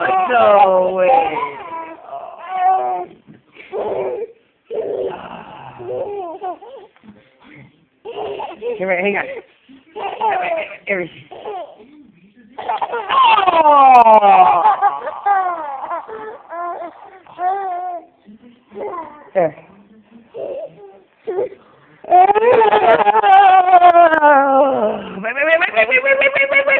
No way. Oh. Here, hang on. Here. Oh. There. Wait, wait, wait, wait, wait, wait, wait, wait, wait.